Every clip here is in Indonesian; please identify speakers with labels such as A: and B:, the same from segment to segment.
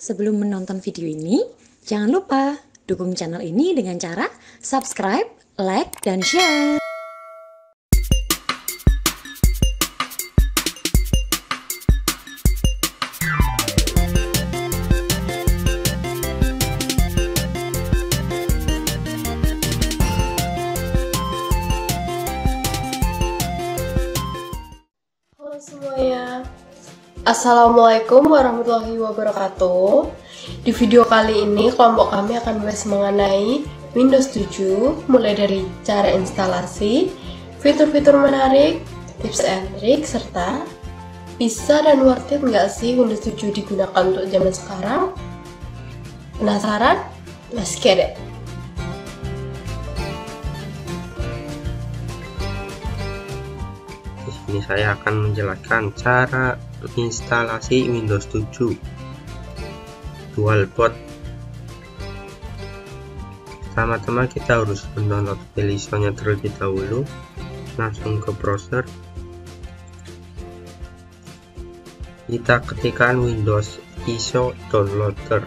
A: Sebelum menonton video ini, jangan lupa dukung channel ini dengan cara subscribe, like, dan share.
B: Assalamualaikum warahmatullahi wabarakatuh Di video kali ini kelompok kami akan membahas mengenai Windows 7 Mulai dari cara instalasi, fitur-fitur menarik, tips and trik, serta Bisa dan worth it nggak sih Windows 7 digunakan untuk zaman sekarang? Penasaran? Let's get it!
C: Sini saya akan menjelaskan cara instalasi Windows 7 dual boot. Pertama-tama kita harus mendownload filesonya terlebih dahulu. Langsung ke browser. Kita ketikkan Windows ISO Downloader.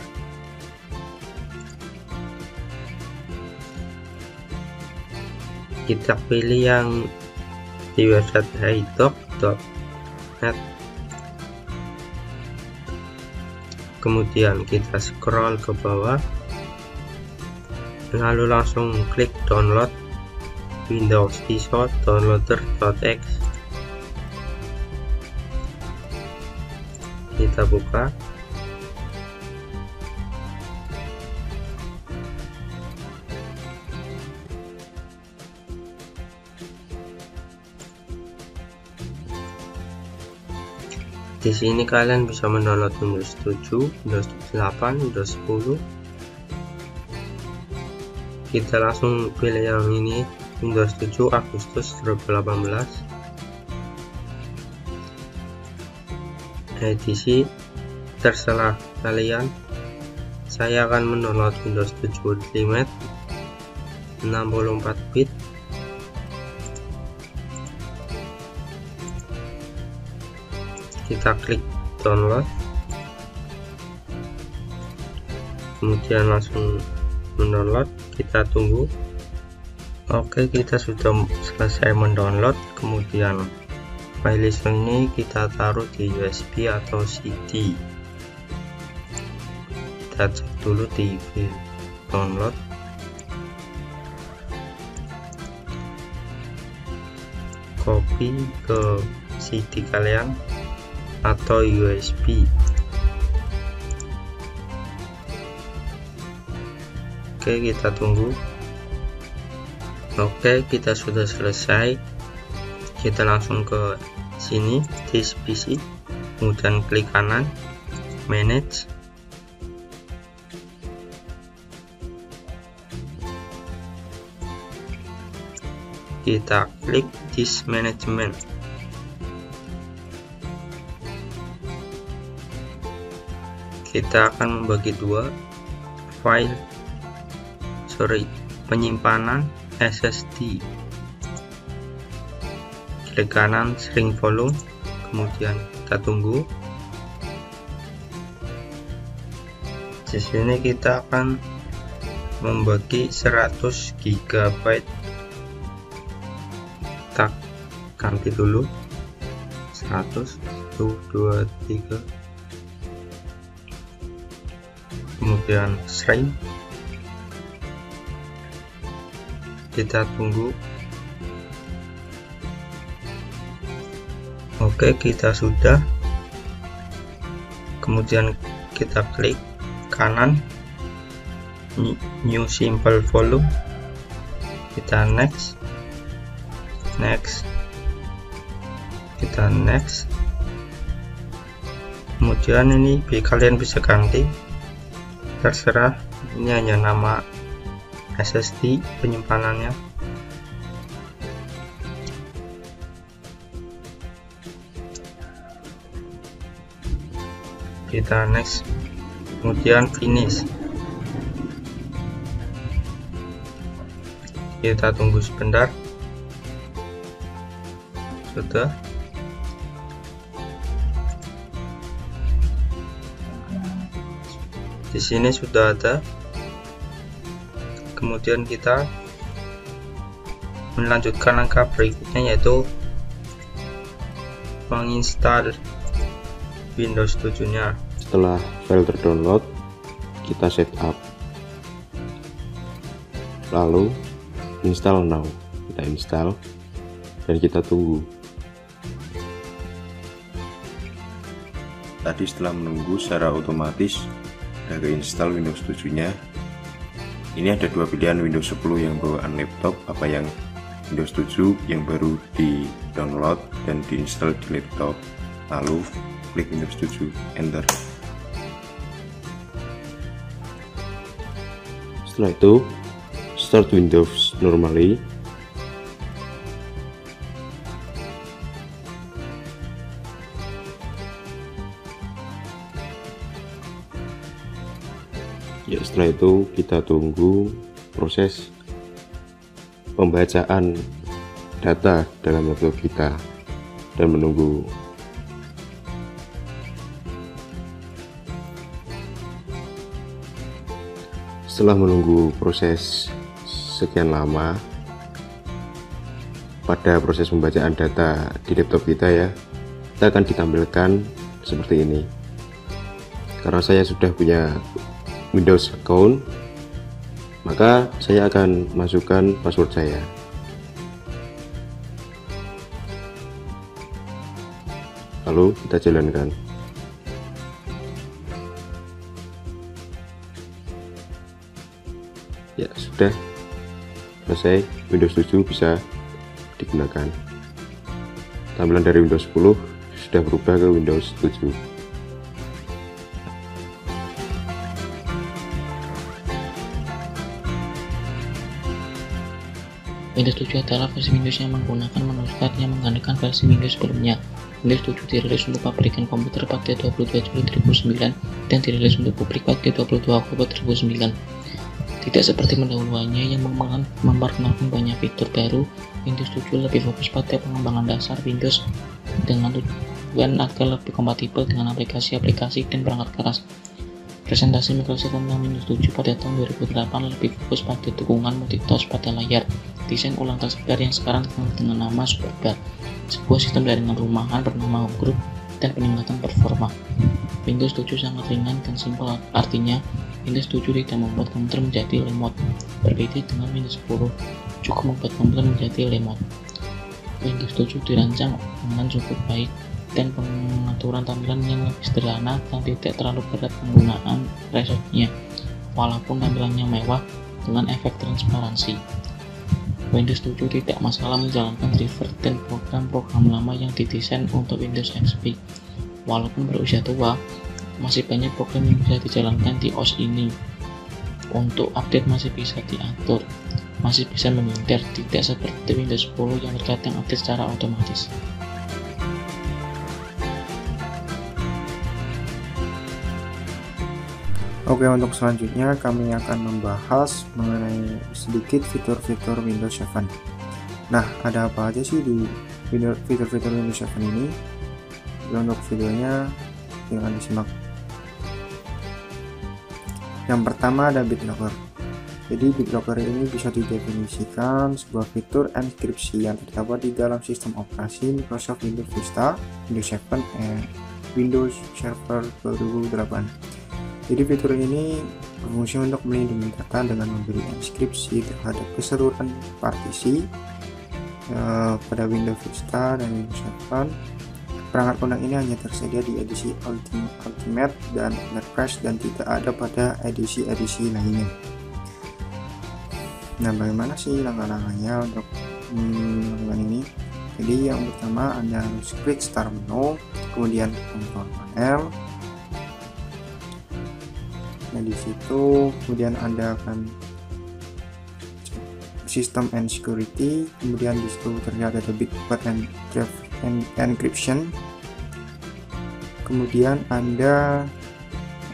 C: Kita pilih yang di website hidoc.net kemudian kita scroll ke bawah. Lalu langsung klik download. Windows ISO downloader.x kita buka di sini kalian bisa mendownload Windows 7, Windows 8, Windows 10 kita langsung pilih yang ini Windows 7 Agustus 2018 edisi terserah kalian. Saya akan mendownload Windows 7 Ultimate 64 bit kita klik download. Kemudian langsung mendownload. Kita tunggu. Oke kita sudah selesai mendownload. Kemudian file ini kita taruh di USB atau CD kita cek dulu di download. Copy ke CD kalian atau USB oke kita tunggu. Oke kita sudah selesai. Kita langsung ke sini disk PC. Kemudian klik kanan manage. Kita klik disk management kita akan membagi dua. File sorry penyimpanan SSD klik kanan string volume kemudian kita tunggu. Di sini kita akan membagi 100 GB kita ganti dulu. 100 1 2 3 kemudian string kita tunggu. Oke kita sudah. Kemudian kita klik kanan. New simple volume. Kita next. Next. Kita next. Kemudian ini kalian bisa ganti terserah. Ini hanya nama SSD penyimpanannya. Kita next. Kemudian finish. Kita tunggu sebentar. Sudah di sini sudah ada. Kemudian kita melanjutkan langkah berikutnya yaitu menginstal Windows 7 nya
D: setelah file terdownload kita setup lalu install now. Kita install dan kita tunggu. Tadi setelah menunggu secara otomatis sudah install Windows 7 nya ini ada dua pilihan Windows 10 yang bawaan laptop apa yang Windows 7 yang baru di download dan diinstal di laptop. Lalu klik Windows 7 enter. Setelah itu start Windows normally setelah itu kita tunggu proses pembacaan data dalam laptop kita dan menunggu. Setelah menunggu proses sekian lama pada proses pembacaan data di laptop kita ya kita akan ditampilkan seperti ini. Karena saya sudah punya Windows account maka saya akan masukkan password saya. Lalu kita jalankan. Ya sudah. Selesai. Windows 7 bisa digunakan. Tampilan dari Windows 10 sudah berubah ke Windows 7
E: Windows 7 adalah versi Windows yang menggunakan menu start yang menggantikan versi Windows sebelumnya. Windows 7 dirilis untuk pabrikan komputer pada 22 Juli 2009 dan dirilis untuk publik pada 22 Oktober 2009. Tidak seperti pendahuluannya yang memperkenalkan banyak fitur baru, Windows 7 lebih fokus pada pengembangan dasar Windows dengan tujuan agar lebih kompatibel dengan aplikasi-aplikasi dan perangkat keras. Presentasi Microsoft tentang Windows 7 pada tahun 2008 lebih fokus pada dukungan multitouch pada layar, desain ulang touchbar yang sekarang dikenal dengan nama Superbar, sebuah sistem jaringan rumahan bernama Home Group, dan peningkatan performa. Windows 7 sangat ringan dan simpel, artinya Windows 7 tidak membuat komputer menjadi lemot. Berbeda dengan Windows 10, cukup membuat komputer menjadi lemot. Windows 7 dirancang dengan cukup baik dan pengaturan tampilan yang lebih sederhana dan tidak terlalu berat penggunaan resource-nya, walaupun tampilannya mewah dengan efek transparansi. Windows 7 tidak masalah menjalankan driver dan program-program lama yang didesain untuk Windows XP. Walaupun berusia tua, masih banyak program yang bisa dijalankan di OS ini. Untuk update masih bisa diatur, masih bisa menghindar, tidak seperti Windows 10 yang terkadang update secara otomatis.
F: Oke untuk selanjutnya kami akan membahas mengenai sedikit fitur-fitur Windows 7 Nah ada apa aja sih di fitur-fitur Windows 7 ini? Untuk videonya tinggal disimak. Yang pertama ada BitLocker. Jadi BitLocker ini bisa didefinisikan sebuah fitur enkripsi yang terdapat di dalam sistem operasi Microsoft Windows Vista, Windows 7, dan Windows Server 2008 jadi fitur ini berfungsi untuk melindungi data dengan memberi inskripsi terhadap keseluruhan partisi uh, pada Windows Vista dan Windows 7. Perangkat lunak ini hanya tersedia di edisi Ultimate dan Enterprise dan tidak ada pada edisi-edisi lainnya. Nah, bagaimana sih langkah-langkahnya untuk melakukan hmm, ini? Jadi yang pertama Anda harus klik Start menu, kemudian Control Panel, nah di situ kemudian anda akan sistem and security kemudian di situ terlihat ada bitbot and, and encryption. Kemudian anda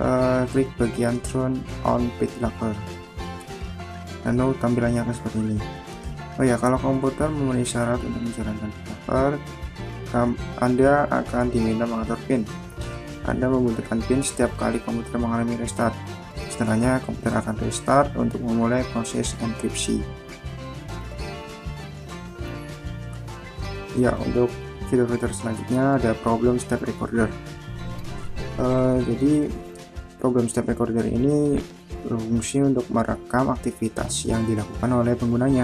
F: uh, klik bagian turn on BitLocker lalu tampilannya akan seperti ini. Oh ya kalau komputer memenuhi syarat untuk menjalankan BitLocker anda akan diminta mengatur pin anda membutuhkan PIN setiap kali komputer mengalami restart. setelahnya komputer akan restart untuk memulai proses enkripsi. Ya, untuk fitur-fitur selanjutnya ada problem step recorder. Uh, jadi problem step recorder ini berfungsi untuk merekam aktivitas yang dilakukan oleh penggunanya,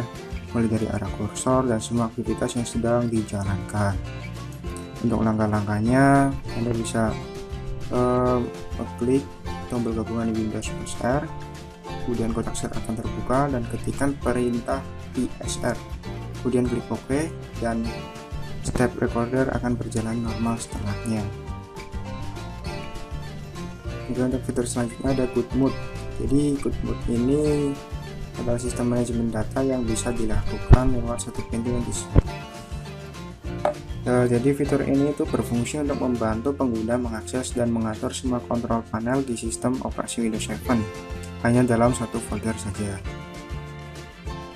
F: mulai dari arah kursor dan semua aktivitas yang sedang dijalankan. Untuk langkah-langkahnya, Anda bisa uh, klik tombol gabungan di Windows R, kemudian kotak share akan terbuka dan ketikkan perintah PSR, kemudian klik OK dan step recorder akan berjalan normal setelahnya. Kemudian untuk fitur selanjutnya ada good mood. Jadi good mood ini adalah sistem manajemen data yang bisa dilakukan lewat satu pintu yang bisa. Uh, jadi fitur ini itu berfungsi untuk membantu pengguna mengakses dan mengatur semua kontrol panel di sistem operasi Windows 7 hanya dalam satu folder saja.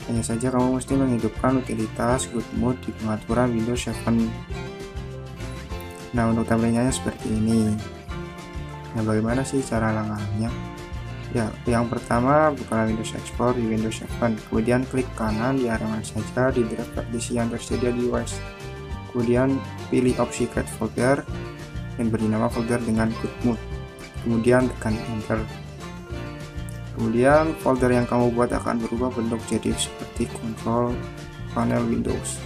F: Hanya saja kamu mesti menghidupkan utilitas good mode di pengaturan Windows 7. Nah untuk tampilannya seperti ini. Nah bagaimana sih cara langkahnya? Ya, yang pertama buka Windows Explorer di Windows 7, kemudian klik kanan di area mana saja di drive partisi yang tersedia di OS kemudian pilih opsi create folder dan beri nama folder dengan good mood. Kemudian tekan enter. Kemudian folder yang kamu buat akan berubah bentuk jadi seperti control panel Windows.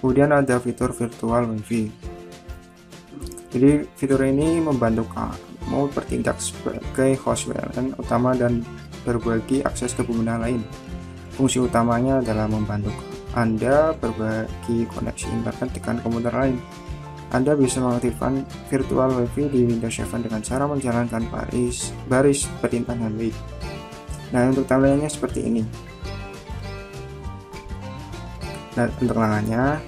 F: Kemudian ada fitur virtual wifi. Jadi fitur ini membantu kamu bertindak sebagai host WLAN utama dan berbagi akses ke pengguna lain. Fungsi utamanya adalah membantu anda berbagi koneksi internet dengan komputer lain. Anda bisa mengaktifkan virtual WiFi di Windows 7 dengan cara menjalankan baris, baris perintah dengan baik. Nah, untuk tampilannya seperti ini. Nah, untuk langkahnya,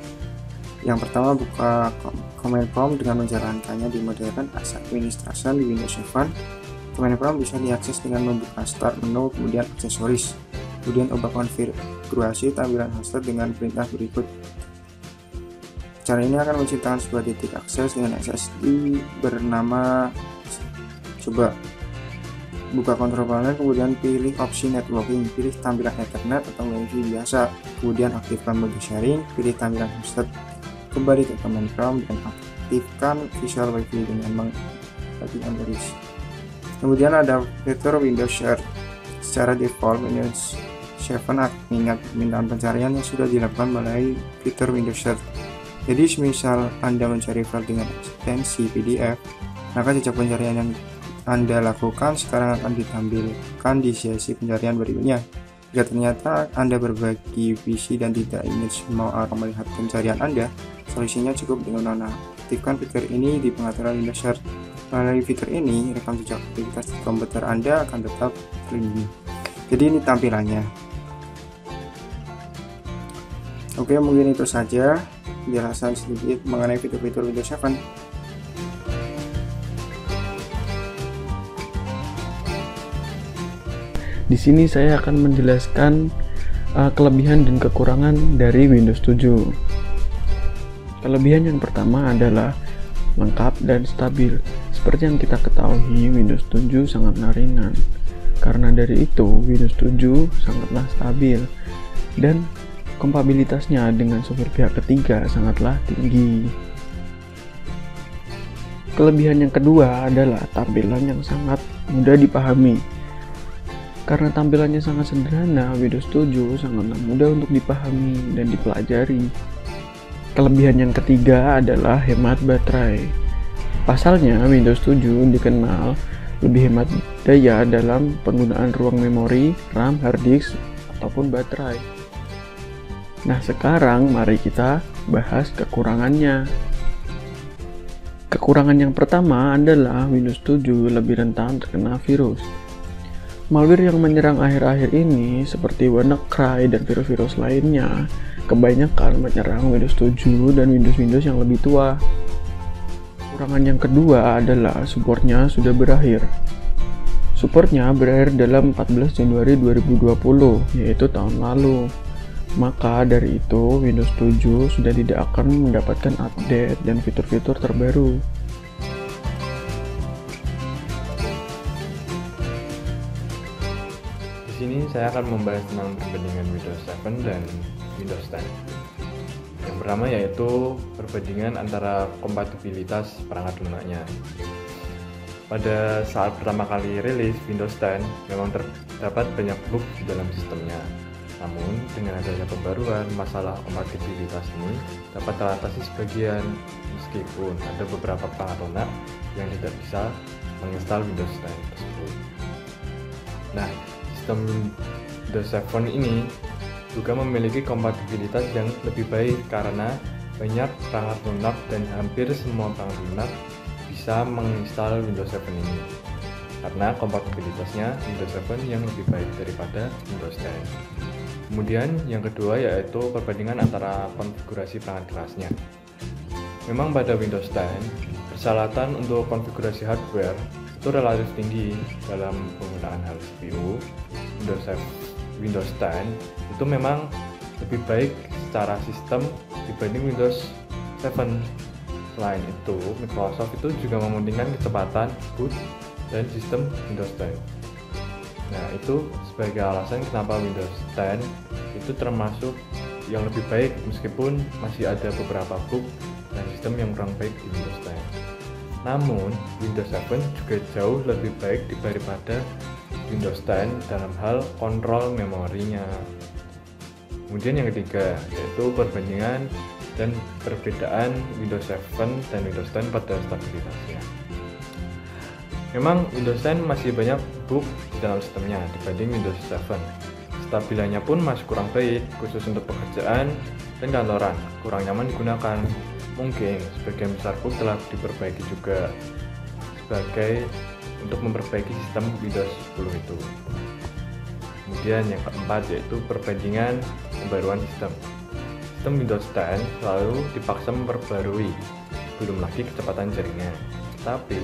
F: yang pertama buka command prompt dengan menjalankannya di mode administration di Windows 7. Command prompt bisa diakses dengan membuka start menu, kemudian aksesoris kemudian ubah konfigurasi tampilan hoster dengan perintah berikut. Cara ini akan menciptakan sebuah titik akses dengan SSD bernama coba buka kontrol panel kemudian pilih opsi networking pilih tampilan ethernet atau wifi biasa kemudian aktifkan mode sharing pilih tampilan hoster kembali ke command prompt dan aktifkan visual wifi dengan mengaktifkan baris kemudian ada fitur Windows Share. Secara default Windows 7 mengingat permintaan pencarian yang sudah dilakukan melalui fitur Windows Search. Jadi semisal Anda mencari file dengan ekstensi PDF, maka jejak pencarian yang Anda lakukan sekarang akan ditampilkan di sesi pencarian berikutnya. Jika ternyata Anda berbagi visi dan tidak ingin semua orang melihat pencarian Anda, solusinya cukup dengan menonaktifkan fitur ini di pengaturan Windows Search. Melalui fitur ini, rekam jejak aktivitas di komputer Anda akan tetap terlindungi. Jadi ini tampilannya. Oke, mungkin itu saja penjelasan sedikit mengenai fitur-fitur Windows 7.
G: Di sini saya akan menjelaskan uh, kelebihan dan kekurangan dari Windows 7. Kelebihan yang pertama adalah lengkap dan stabil. Seperti yang kita ketahui, Windows 7 sangatlah ringan. Karena dari itu, Windows 7 sangatlah stabil dan kompatibilitasnya dengan software pihak ketiga sangatlah tinggi. Kelebihan yang kedua adalah tampilan yang sangat mudah dipahami. Karena tampilannya sangat sederhana, Windows 7 sangatlah mudah untuk dipahami dan dipelajari. Kelebihan yang ketiga adalah hemat baterai. Pasalnya, Windows 7 dikenal lebih hemat daya dalam penggunaan ruang memori, RAM, hard disk, ataupun baterai. Nah, sekarang mari kita bahas kekurangannya. Kekurangan yang pertama adalah Windows 7 lebih rentan terkena virus. Malware yang menyerang akhir-akhir ini seperti WannaCry dan virus-virus lainnya kebanyakan menyerang Windows 7 dan Windows-Windows yang lebih tua. Kekurangan yang kedua adalah supportnya sudah berakhir. Supportnya berakhir dalam 14 Januari 2020, yaitu tahun lalu. Maka dari itu, Windows 7 sudah tidak akan mendapatkan update dan fitur-fitur terbaru.
H: saya akan membahas tentang perbandingan Windows 7 dan Windows 10. Yang pertama yaitu perbandingan antara kompatibilitas perangkat lunaknya. Pada saat pertama kali rilis Windows 10, memang terdapat banyak bug di dalam sistemnya. Namun, dengan adanya pembaruan, masalah kompatibilitas ini dapat teratasi sebagian, meskipun ada beberapa lunak yang tidak bisa menginstal Windows 10 tersebut. Nah, sistem Windows 7 ini juga memiliki kompatibilitas yang lebih baik karena banyak perangkat lunak dan hampir semua perangkat lunak bisa menginstal Windows 7 ini karena kompatibilitasnya Windows 7 yang lebih baik daripada Windows 10. Kemudian yang kedua yaitu perbandingan antara konfigurasi perangkat kerasnya. Memang pada Windows 10, persyaratan untuk konfigurasi hardware itu relatif tinggi dalam penggunaan hal CPU Windows 7, Windows 10 itu memang lebih baik secara sistem dibanding Windows 7 selain itu Microsoft itu juga mementingkan kecepatan boot dan sistem Windows 10 nah itu sebagai alasan kenapa Windows 10 itu termasuk yang lebih baik meskipun masih ada beberapa bug dan sistem yang kurang baik di Windows 10 namun, Windows 7 juga jauh lebih baik daripada Windows 10 dalam hal kontrol memorinya. Kemudian yang ketiga, yaitu perbandingan dan perbedaan Windows 7 dan Windows 10 pada stabilitasnya. Memang Windows 10 masih banyak bug dalam sistemnya dibanding Windows 7. Stabilannya pun masih kurang baik, khusus untuk pekerjaan dan kantoran, kurang nyaman digunakan Mungkin sebagian besar bug telah diperbaiki juga sebagai untuk memperbaiki sistem Windows 10 itu. Kemudian yang keempat yaitu perbandingan pembaruan sistem. Sistem Windows 10 selalu dipaksa memperbarui, belum lagi kecepatan jaringan. Tapi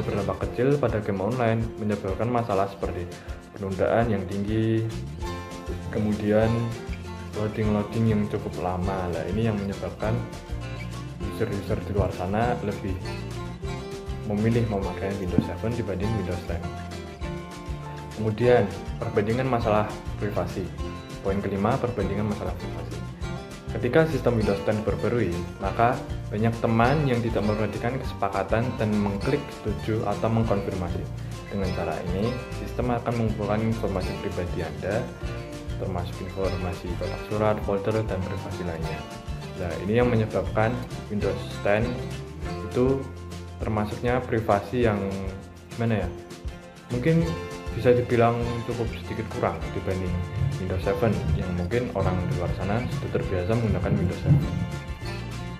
H: juga berdampak kecil pada game online menyebabkan masalah seperti penundaan yang tinggi, kemudian loading-loading yang cukup lama. Lah ini yang menyebabkan user-user di luar sana lebih memilih memakai Windows 7 dibanding Windows 10. Kemudian, perbandingan masalah privasi. Poin kelima, perbandingan masalah privasi. Ketika sistem Windows 10 berbarui, maka banyak teman yang tidak memperhatikan kesepakatan dan mengklik setuju atau mengkonfirmasi. Dengan cara ini, sistem akan mengumpulkan informasi pribadi Anda, termasuk informasi kotak surat, folder, dan privasi lainnya. Nah, ini yang menyebabkan Windows 10 itu termasuknya privasi yang gimana ya? Mungkin bisa dibilang cukup sedikit kurang dibanding Windows 7 yang mungkin orang di luar sana sudah terbiasa menggunakan Windows 7.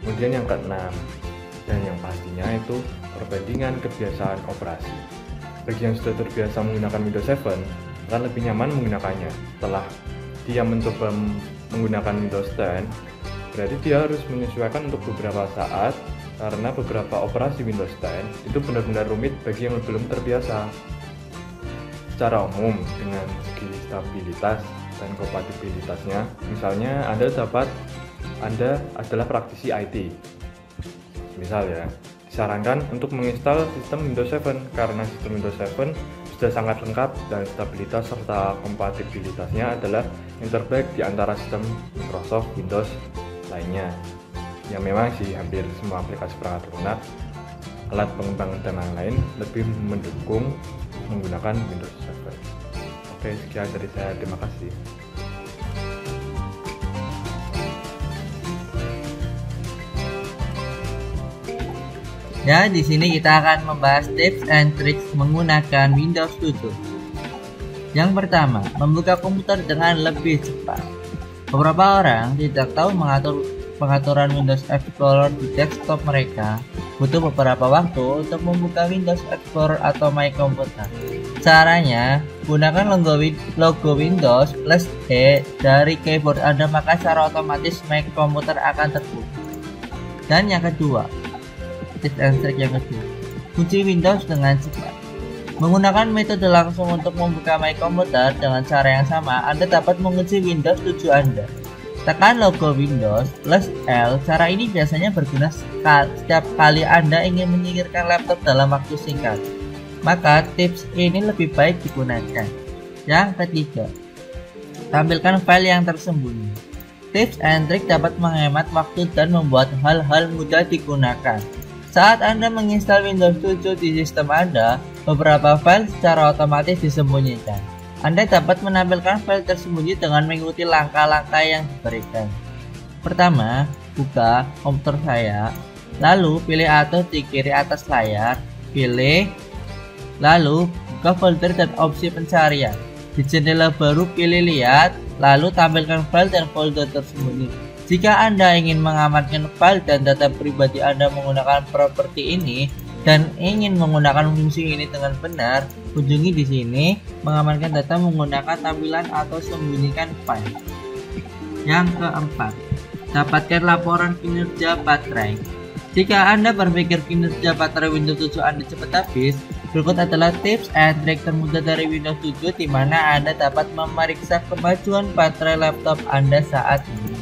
H: Kemudian yang keenam dan yang pastinya itu perbandingan kebiasaan operasi. Bagi yang sudah terbiasa menggunakan Windows 7 akan lebih nyaman menggunakannya. Setelah dia mencoba menggunakan Windows 10, Berarti dia harus menyesuaikan untuk beberapa saat karena beberapa operasi Windows 10 itu benar-benar rumit bagi yang belum terbiasa. Secara umum, dengan segi stabilitas dan kompatibilitasnya, misalnya Anda dapat Anda adalah praktisi IT. Misal ya, disarankan untuk menginstal sistem Windows 7 karena sistem Windows 7 sudah sangat lengkap dan stabilitas serta kompatibilitasnya adalah yang terbaik di antara sistem Microsoft Windows lainnya yang memang sih hampir semua aplikasi perangkat lunak alat pengembang dan lain-lain lebih mendukung menggunakan Windows 7 oke sekian dari saya terima kasih
I: Ya, di sini kita akan membahas tips and tricks menggunakan Windows 7. Yang pertama, membuka komputer dengan lebih cepat. Beberapa orang tidak tahu mengatur pengaturan Windows Explorer di desktop mereka. Butuh beberapa waktu untuk membuka Windows Explorer atau My Computer. Caranya, gunakan logo, logo Windows plus E dari keyboard Anda maka secara otomatis My Computer akan terbuka. Dan yang kedua, tips and trick yang kedua, kunci Windows dengan cepat. Menggunakan metode langsung untuk membuka My Computer dengan cara yang sama, Anda dapat mengunci Windows 7 Anda. Tekan logo Windows plus L. Cara ini biasanya berguna setiap kali Anda ingin menyingkirkan laptop dalam waktu singkat. Maka tips ini lebih baik digunakan. Yang ketiga, tampilkan file yang tersembunyi. Tips and trik dapat menghemat waktu dan membuat hal-hal mudah digunakan. Saat Anda menginstal Windows 7 di sistem Anda, beberapa file secara otomatis disembunyikan. Anda dapat menampilkan file tersembunyi dengan mengikuti langkah-langkah yang diberikan. Pertama, buka komputer saya, lalu pilih atur di kiri atas layar, pilih, lalu buka folder dan opsi pencarian. Di jendela baru pilih lihat, lalu tampilkan file dan folder tersembunyi. Jika Anda ingin mengamankan file dan data pribadi Anda menggunakan properti ini dan ingin menggunakan fungsi ini dengan benar, kunjungi di sini mengamankan data menggunakan tampilan atau sembunyikan file. Yang keempat, dapatkan laporan kinerja baterai. Jika Anda berpikir kinerja baterai Windows 7 Anda cepat habis, Berikut adalah tips and trik termudah dari Windows 7 di mana Anda dapat memeriksa kemajuan baterai laptop Anda saat ini.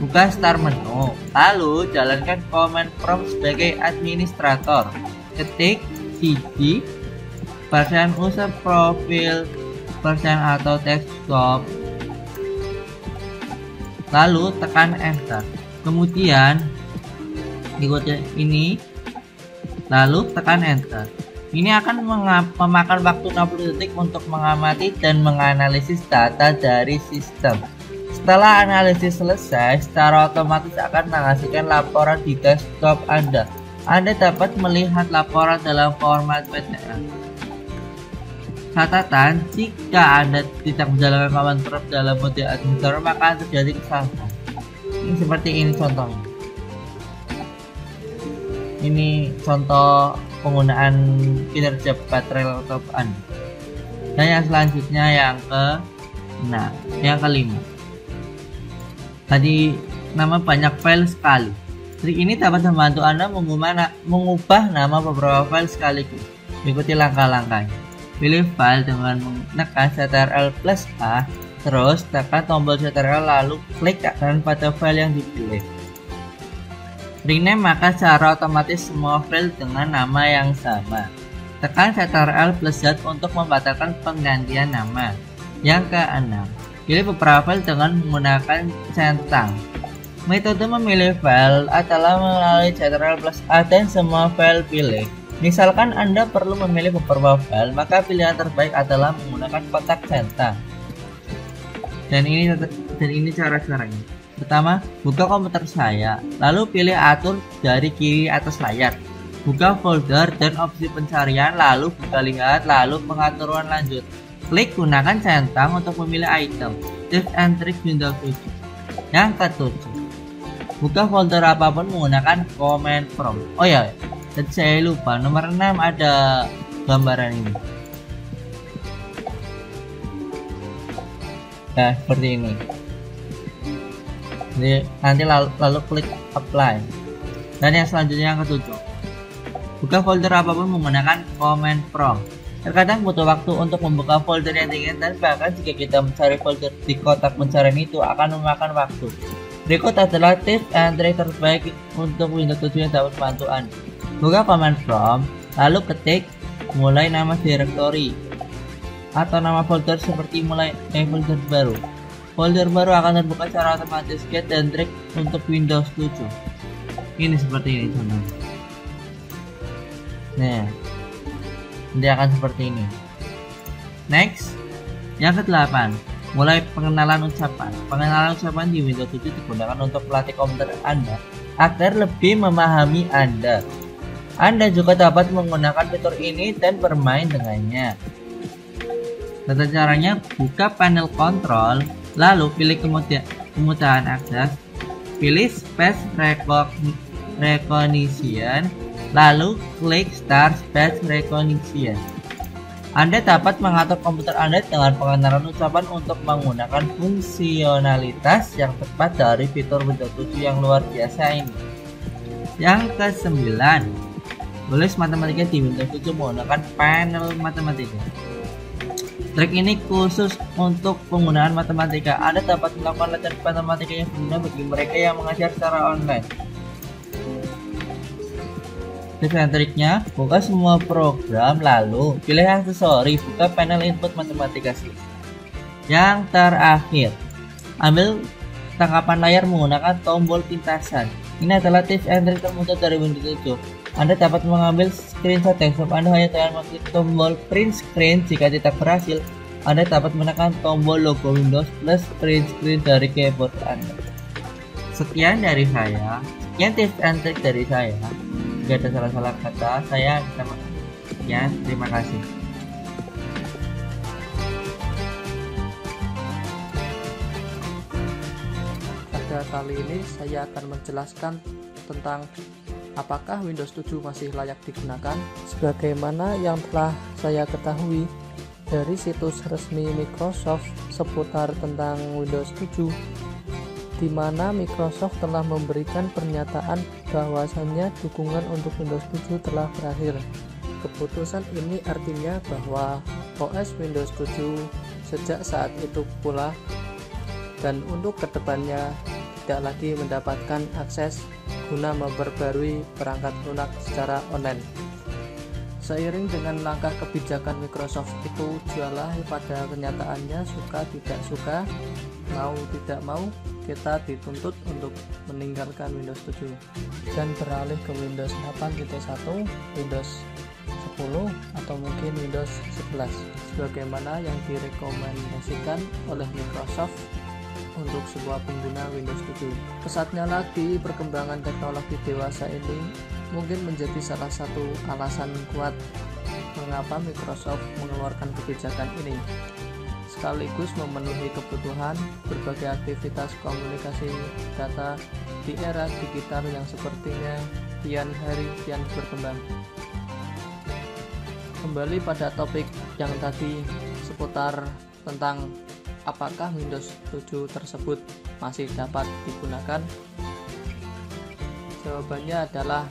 I: Buka Start menu, lalu jalankan command prompt sebagai administrator. Ketik cd version user profile version atau desktop lalu tekan enter kemudian ikuti ini lalu tekan enter ini akan memakan waktu 60 detik untuk mengamati dan menganalisis data dari sistem. Setelah analisis selesai, secara otomatis akan menghasilkan laporan di desktop Anda. Anda dapat melihat laporan dalam format PDF. Catatan, jika Anda tidak menjalankan command prompt dalam mode administrator, maka akan terjadi kesalahan. Ini seperti ini contohnya. Ini contoh penggunaan kinerja baterai laptop Anda. Dan yang selanjutnya yang ke nah, yang kelima. Tadi nama banyak file sekali. Trik ini dapat membantu Anda mengubah, nama beberapa file sekaligus. Ikuti langkah-langkahnya. Pilih file dengan menekan Ctrl plus A, terus tekan tombol Ctrl lalu klik kanan pada file yang dipilih. Rename maka secara otomatis semua file dengan nama yang sama. Tekan Ctrl plus Z untuk membatalkan penggantian nama. Yang keenam, pilih beberapa file dengan menggunakan centang. Metode memilih file adalah melalui Ctrl plus A dan semua file pilih. Misalkan Anda perlu memilih beberapa file, maka pilihan terbaik adalah menggunakan kotak centang. Dan ini dan ini cara caranya. Pertama, buka komputer saya, lalu pilih atur dari kiri atas layar. Buka folder dan opsi pencarian, lalu buka lihat, lalu pengaturan lanjut. Klik gunakan centang untuk memilih item. Tips and Tricks Windows 7. Yang ketujuh, buka folder apa pun menggunakan command prompt. Oh ya, dan saya lupa, nomor 6 ada gambaran ini. Nah, seperti ini jadi nanti lalu, lalu klik apply. Dan yang selanjutnya yang ketujuh. Buka folder apa pun menggunakan command prompt. Terkadang butuh waktu untuk membuka folder yang diinginkan bahkan jika kita mencari folder di kotak pencarian itu akan memakan waktu. Berikut adalah tips and trick terbaik untuk Windows 7 yang dapat membantu Anda. Buka command prompt lalu ketik mulai nama directory atau nama folder seperti mulai folder baru Folder baru akan terbuka secara otomatis get dan trik untuk Windows 7. Ini seperti ini contohnya. Nah, nanti akan seperti ini. Next, yang ke-8, mulai pengenalan ucapan. Pengenalan ucapan di Windows 7 digunakan untuk melatih komputer Anda agar lebih memahami Anda. Anda juga dapat menggunakan fitur ini dan bermain dengannya. Tata caranya, buka panel kontrol, Lalu pilih kemudian kemudahan akses, pilih Space Recognition, lalu klik Start Space Recognition. Anda dapat mengatur komputer Anda dengan pengenalan ucapan untuk menggunakan fungsionalitas yang tepat dari fitur Windows 7 yang luar biasa ini. Yang ke-9, tulis matematika di Windows 7 menggunakan panel matematika. Trik ini khusus untuk penggunaan matematika. Anda dapat melakukan latihan matematika yang berguna bagi mereka yang mengajar secara online. Tips dan triknya, buka semua program lalu pilih aksesori, buka panel input matematika sih. Yang terakhir, ambil tangkapan layar menggunakan tombol pintasan. Ini adalah tips and trik termudah dari Windows 7. Anda dapat mengambil screenshot desktop Anda hanya dengan mengklik tombol print screen. Jika tidak berhasil, Anda dapat menekan tombol logo Windows plus print screen dari keyboard Anda. Sekian dari saya. Sekian tips and trik dari saya. Jika ada salah-salah kata, saya maaf. Sekian, terima kasih.
J: Pada kali ini saya akan menjelaskan tentang apakah Windows 7 masih layak digunakan sebagaimana yang telah saya ketahui dari situs resmi Microsoft seputar tentang Windows 7 di mana Microsoft telah memberikan pernyataan bahwasannya dukungan untuk Windows 7 telah berakhir. Keputusan ini artinya bahwa OS Windows 7 sejak saat itu pula dan untuk ke depannya tidak lagi mendapatkan akses guna memperbarui perangkat lunak secara online. Seiring dengan langkah kebijakan Microsoft itu jualah pada kenyataannya suka tidak suka, mau tidak mau kita dituntut untuk meninggalkan Windows 7 dan beralih ke Windows 8.1, Windows 10 atau mungkin Windows 11 sebagaimana yang direkomendasikan oleh Microsoft untuk sebuah pengguna Windows 7. Pesatnya lagi perkembangan teknologi dewasa ini mungkin menjadi salah satu alasan kuat mengapa Microsoft mengeluarkan kebijakan ini sekaligus memenuhi kebutuhan berbagai aktivitas komunikasi data di era digital yang sepertinya kian hari kian berkembang. Kembali pada topik yang tadi seputar tentang apakah Windows 7 tersebut masih dapat digunakan? Jawabannya adalah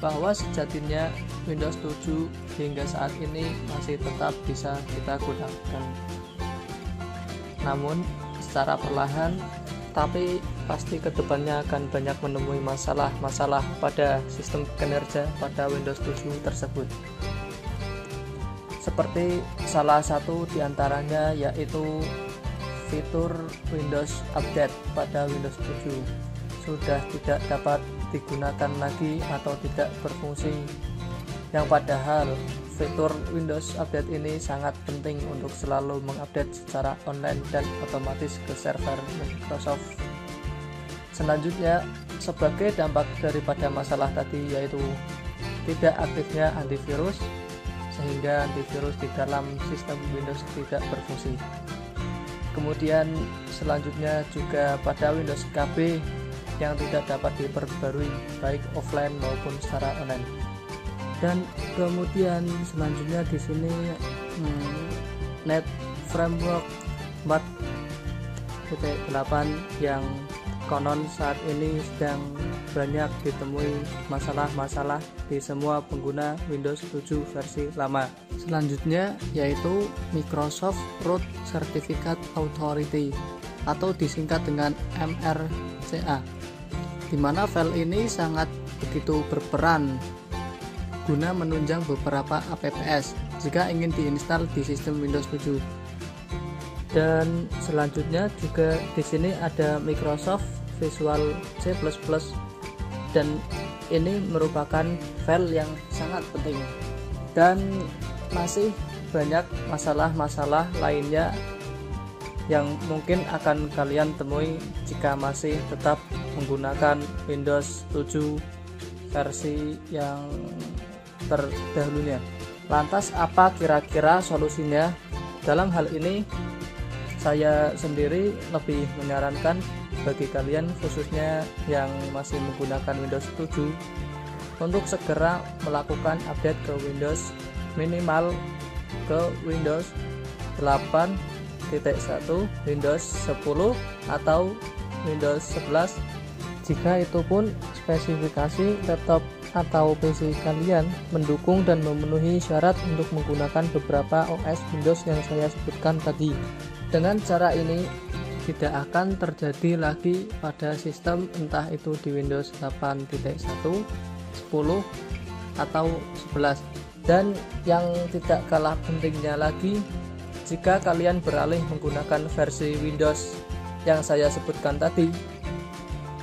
J: bahwa sejatinya Windows 7 hingga saat ini masih tetap bisa kita gunakan namun secara perlahan tapi pasti ke depannya akan banyak menemui masalah-masalah pada sistem kinerja pada Windows 7 tersebut seperti salah satu di antaranya yaitu fitur Windows Update pada Windows 7 sudah tidak dapat digunakan lagi atau tidak berfungsi yang padahal fitur Windows Update ini sangat penting untuk selalu mengupdate secara online dan otomatis ke server Microsoft. Selanjutnya, sebagai dampak daripada masalah tadi yaitu tidak aktifnya antivirus, sehingga antivirus di dalam sistem Windows tidak berfungsi. Kemudian selanjutnya juga pada Windows KB yang tidak dapat diperbarui baik offline maupun secara online. Dan kemudian selanjutnya di sini hmm, net framework 4.8 yang konon saat ini sedang banyak ditemui masalah-masalah di semua pengguna Windows 7 versi lama. Selanjutnya yaitu Microsoft Root Certificate Authority atau disingkat dengan MRCA di mana file ini sangat begitu berperan guna menunjang beberapa apps jika ingin diinstal di sistem Windows 7. Dan selanjutnya juga di sini ada Microsoft Visual C++ dan ini merupakan file yang sangat penting dan masih banyak masalah-masalah lainnya yang mungkin akan kalian temui jika masih tetap menggunakan Windows 7 versi yang terdahulunya. Lantas apa kira-kira solusinya? Dalam hal ini saya sendiri lebih menyarankan bagi kalian khususnya yang masih menggunakan Windows 7 untuk segera melakukan update ke Windows minimal ke Windows 8.1, Windows 10 atau Windows 11 jika itu pun spesifikasi laptop atau PC kalian mendukung dan memenuhi syarat untuk menggunakan beberapa OS Windows yang saya sebutkan tadi. Dengan cara ini, tidak akan terjadi lagi pada sistem entah itu di Windows 8.1, 10, atau 11. Dan yang tidak kalah pentingnya lagi, jika kalian beralih menggunakan versi Windows yang saya sebutkan tadi,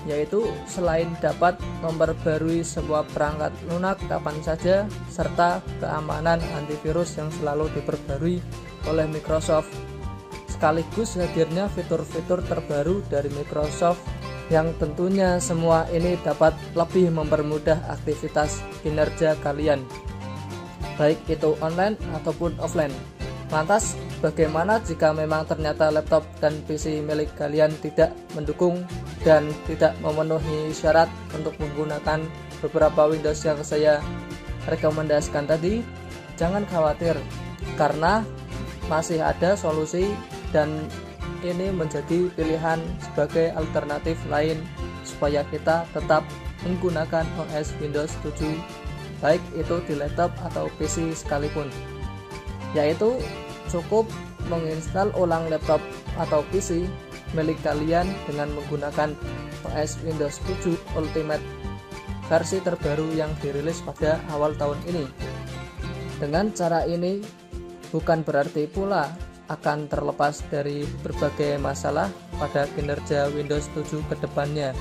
J: yaitu selain dapat memperbarui semua perangkat lunak kapan saja serta keamanan antivirus yang selalu diperbarui oleh Microsoft sekaligus hadirnya fitur-fitur terbaru dari Microsoft yang tentunya semua ini dapat lebih mempermudah aktivitas kinerja kalian baik itu online ataupun offline. Lantas bagaimana jika memang ternyata laptop dan PC milik kalian tidak mendukung dan tidak memenuhi syarat untuk menggunakan beberapa Windows yang saya rekomendasikan tadi? Jangan khawatir karena masih ada solusi dan ini menjadi pilihan sebagai alternatif lain supaya kita tetap menggunakan OS Windows 7 baik itu di laptop atau PC sekalipun. Yaitu cukup menginstal ulang laptop atau PC milik kalian dengan menggunakan OS Windows 7 Ultimate versi terbaru yang dirilis pada awal tahun ini. Dengan cara ini bukan berarti pula akan terlepas dari berbagai masalah pada kinerja Windows 7 ke depannya.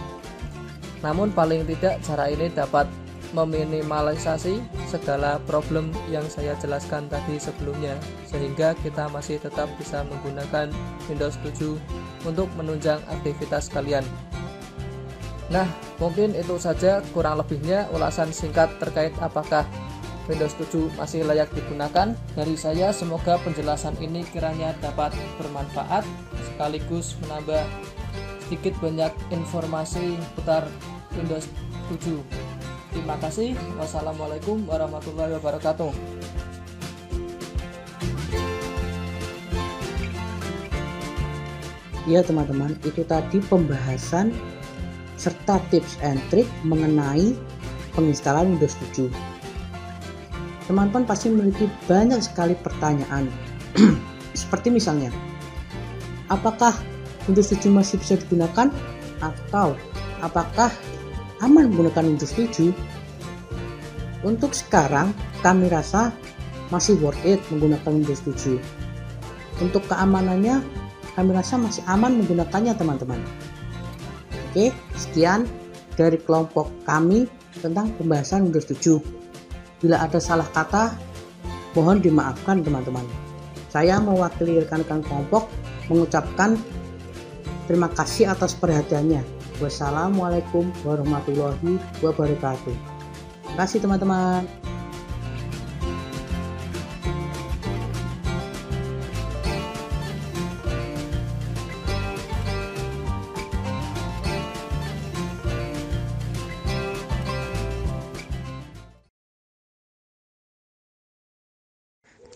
J: Namun paling tidak cara ini dapat meminimalisasi segala problem yang saya jelaskan tadi sebelumnya sehingga kita masih tetap bisa menggunakan Windows 7 untuk menunjang aktivitas kalian. Nah, mungkin itu saja kurang lebihnya ulasan singkat terkait apakah Windows 7 masih layak digunakan. Dari saya semoga penjelasan ini kiranya dapat bermanfaat sekaligus menambah sedikit banyak informasi putar Windows 7. Terima kasih. Wassalamualaikum warahmatullahi wabarakatuh.
K: Ya teman-teman, itu tadi pembahasan serta tips and trick mengenai penginstalan Windows 7 teman-teman pasti memiliki banyak sekali pertanyaan. Seperti misalnya, apakah Windows 7 masih bisa digunakan atau apakah aman menggunakan Windows 7? Untuk sekarang, kami rasa masih worth it menggunakan Windows 7. Untuk keamanannya, kami rasa masih aman menggunakannya teman-teman. Oke, sekian dari kelompok kami tentang pembahasan Windows 7. Bila ada salah kata, mohon dimaafkan teman-teman. Saya mewakili rekan-rekan kelompok mengucapkan terima kasih atas perhatiannya. Wassalamualaikum warahmatullahi wabarakatuh. Terima kasih teman-teman.